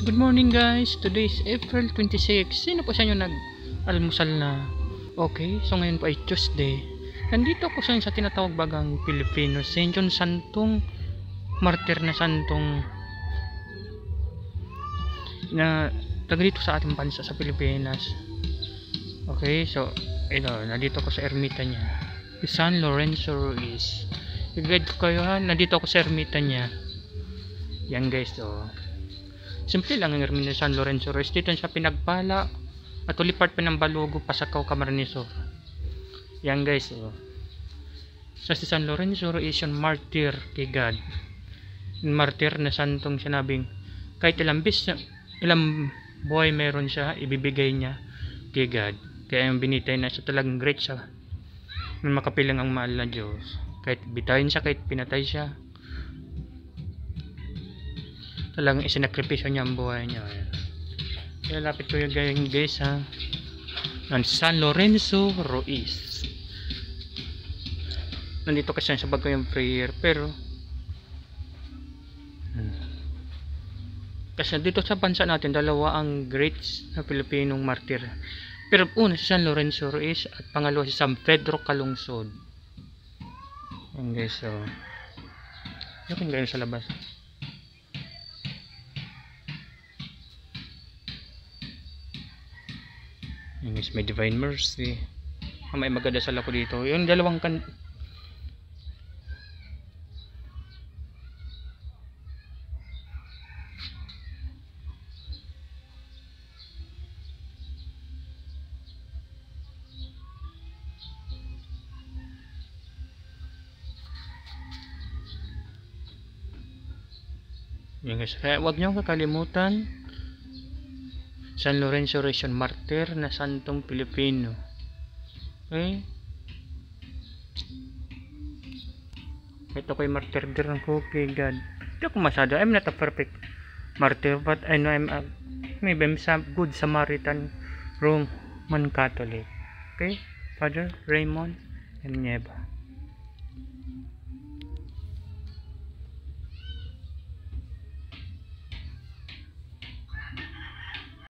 Good morning guys. Today is April 26. Sino po sa inyo nag-almusal na? Okay, so ngayon po ay Tuesday. Nandito ako sa sa tinatawag bagang Pilipino. Saint John Santong martir na santong na taga dito sa ating bansa sa Pilipinas. Okay, so ito, nandito ako sa ermita niya. San Lorenzo Ruiz. I-guide ko kayo ha. Nandito ako sa ermita niya. Yan guys, oh. Simple lang ang ermita ni San Lorenzo Ruiz. Dito siya pinagpala at ulipart pa ng balugo pasakaw Camarnesor. Yan guys, oh. Sa si San Lorenzo Ruiz yung martyr kay God. Yung martyr na santong sinabing kahit ilang bis, ilang buhay meron siya, ibibigay niya kay God. Kaya yung binitay na siya talagang great siya. Nung makapilang ang mahal na Diyos. Kahit bitayin siya, kahit pinatay siya. Talagang isinakripisyo niya ang buhay niya. Ayan. Kaya lapit ko yung gayang guys ha. Ng San Lorenzo Ruiz. Nandito kasi sa bago yung prayer. Pero hmm. kasi dito sa bansa natin dalawa ang great na Pilipinong martir. Pero una si San Lorenzo Ruiz at pangalawa si San Pedro Calungsod. Yan guys, so. Yakin kayo sa labas. Guys, may Divine Mercy. Ah, may magdadasal ako dito. Yung dalawang kan Yan guys, kaya huwag niyo kakalimutan San Lorenzo Ration Martir na Santong Pilipino. Okay? Ito ko'y martyr din ako kay God. Hindi ako masyado. I'm not a perfect martyr but I know I'm a, maybe I'm some good Samaritan Roman Catholic. Okay? Father Raymond and Nieva.